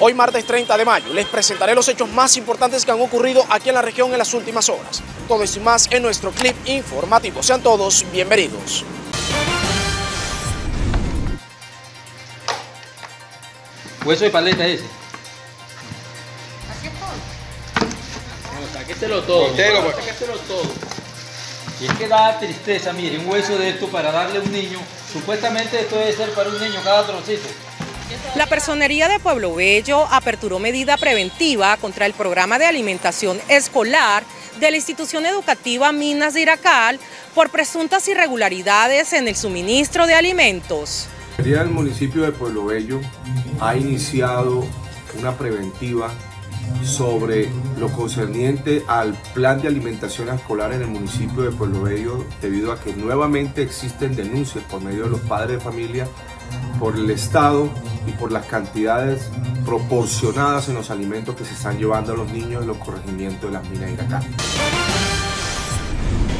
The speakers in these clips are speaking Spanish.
Hoy martes 30 de mayo les presentaré los hechos más importantes que han ocurrido aquí en la región en las últimas horas. Todo esto y más en nuestro clip informativo. Sean todos bienvenidos. Hueso de paleta ese. Sáqueselo todo. Sáqueselo, pues. todo. Y es que da tristeza, mire, un hueso de esto para darle a un niño. Supuestamente esto debe ser para un niño cada trocito. La Personería de Pueblo Bello aperturó medida preventiva contra el programa de alimentación escolar de la institución educativa Minas de Iracal por presuntas irregularidades en el suministro de alimentos. Del municipio de Pueblo Bello ha iniciado una preventiva sobre lo concerniente al plan de alimentación escolar en el municipio de Pueblo Bello debido a que nuevamente existen denuncias por medio de los padres de familia por el Estado y por las cantidades proporcionadas en los alimentos que se están llevando a los niños en los corregimientos de las minas de Iracán.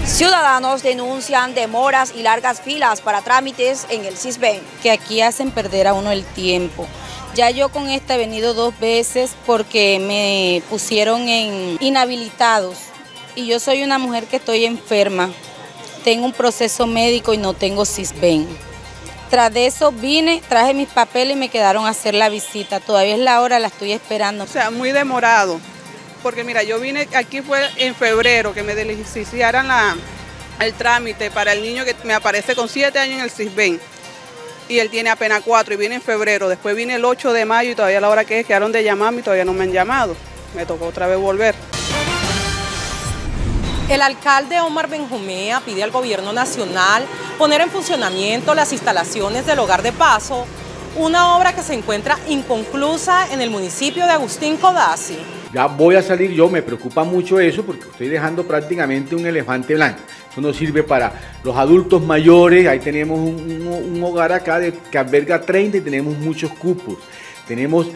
Ciudadanos denuncian demoras y largas filas para trámites en el CISBEN. que aquí hacen perder a uno el tiempo. Ya yo con esta he venido dos veces porque me pusieron en inhabilitados y yo soy una mujer que estoy enferma. Tengo un proceso médico y no tengo CISBEN. Tras de eso vine, traje mis papeles y me quedaron a hacer la visita. Todavía es la hora, la estoy esperando. O sea, muy demorado. Porque mira, yo vine aquí fue en febrero que me diligenciaran la, el trámite para el niño que me aparece con 7 años en el CISBEN. Y él tiene apenas 4 y viene en febrero. Después vine el 8 de mayo y todavía a la hora que es, quedaron de llamarme y todavía no me han llamado. Me tocó otra vez volver. El alcalde Omar Benjumea pide al gobierno nacional poner en funcionamiento las instalaciones del Hogar de Paso, una obra que se encuentra inconclusa en el municipio de Agustín Codazzi. Ya voy a salir yo, me preocupa mucho eso porque estoy dejando prácticamente un elefante blanco. Eso no sirve para los adultos mayores, ahí tenemos un, hogar acá que alberga 30 y tenemos muchos cupos. Tenemos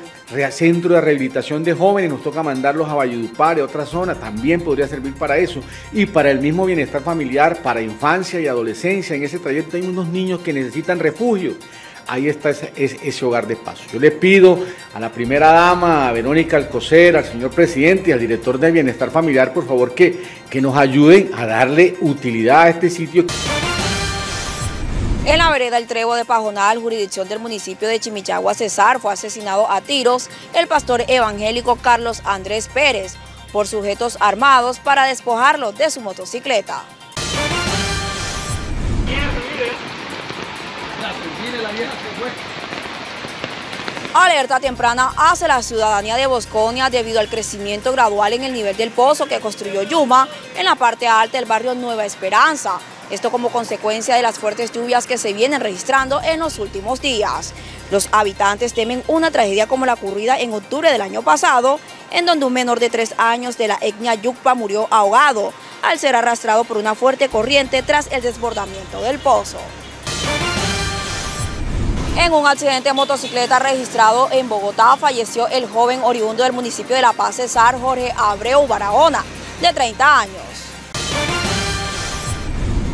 centro de rehabilitación de jóvenes, nos toca mandarlos a Valledupar, a otra zona, también podría servir para eso. Y para el mismo bienestar familiar, para infancia y adolescencia, en ese trayecto hay unos niños que necesitan refugio ahí está ese hogar de paso. Yo le pido a la primera dama, a Verónica Alcocer, al señor presidente y al director de Bienestar Familiar, por favor, que, que nos ayuden a darle utilidad a este sitio. En la vereda El Trevo de Pajonal, jurisdicción del municipio de Chimichagua, Cesar, fue asesinado a tiros el pastor evangélico Carlos Andrés Pérez por sujetos armados para despojarlo de su motocicleta. Alerta temprana hace la ciudadanía de Bosconia debido al crecimiento gradual en el nivel del pozo que construyó Yuma en la parte alta del barrio Nueva Esperanza. Esto como consecuencia de las fuertes lluvias que se vienen registrando en los últimos días. Los habitantes temen una tragedia como la ocurrida en octubre del año pasado, en donde un menor de tres años de la etnia Yucpa murió ahogado al ser arrastrado por una fuerte corriente tras el desbordamiento del pozo. En un accidente de motocicleta registrado en Bogotá falleció el joven oriundo del municipio de La Paz, Cesar Jorge Abreu Barahona, de 30 años.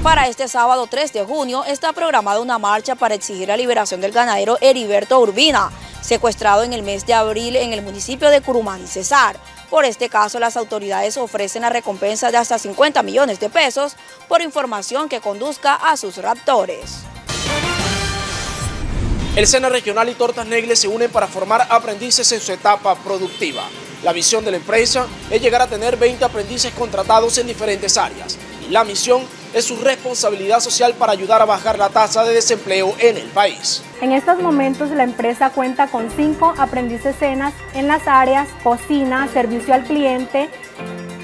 Para este sábado 3 de junio está programada una marcha para exigir la liberación del ganadero Heriberto Urbina, secuestrado en el mes de abril en el municipio de Curumán y Cesar. Por este caso, las autoridades ofrecen la recompensa de hasta 50 millones de pesos por información que conduzca a sus raptores. El SENA Regional y Tortas Negles se unen para formar aprendices en su etapa productiva. La visión de la empresa es llegar a tener 20 aprendices contratados en diferentes áreas. Y la misión es su responsabilidad social para ayudar a bajar la tasa de desempleo en el país. En estos momentos la empresa cuenta con cinco aprendices cenas en las áreas cocina, servicio al cliente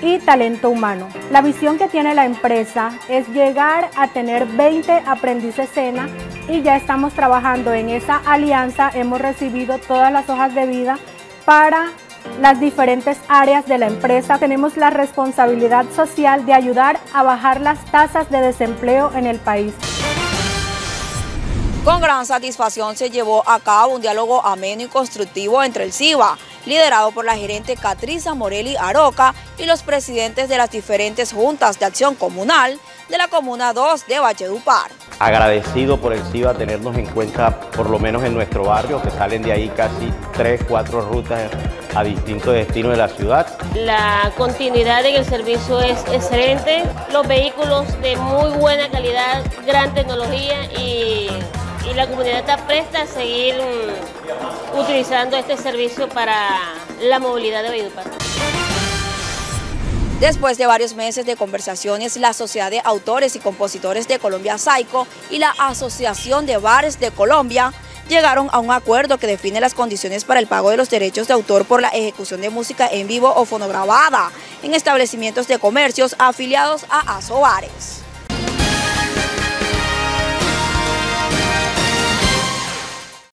y talento humano. La visión que tiene la empresa es llegar a tener 20 aprendices cena y ya estamos trabajando en esa alianza. Hemos recibido todas las hojas de vida para las diferentes áreas de la empresa. Tenemos la responsabilidad social de ayudar a bajar las tasas de desempleo en el país. Con gran satisfacción se llevó a cabo un diálogo ameno y constructivo entre el CIBA, liderado por la gerente Catriza Morelli Aroca y los presidentes de las diferentes juntas de acción comunal de la Comuna 2 de Valledupar. agradecido por el CIBA tenernos en cuenta, por lo menos en nuestro barrio, que salen de ahí casi tres, cuatro rutas a distintos destinos de la ciudad. La continuidad en el servicio es excelente, los vehículos de muy buena calidad, gran tecnología y, y la comunidad está presta a seguir mm, utilizando este servicio para la movilidad de Valledupar. Después de varios meses de conversaciones, la Sociedad de Autores y Compositores de Colombia, SAICO, y la Asociación de Bares de Colombia llegaron a un acuerdo que define las condiciones para el pago de los derechos de autor por la ejecución de música en vivo o fonograbada en establecimientos de comercios afiliados a ASO Bares.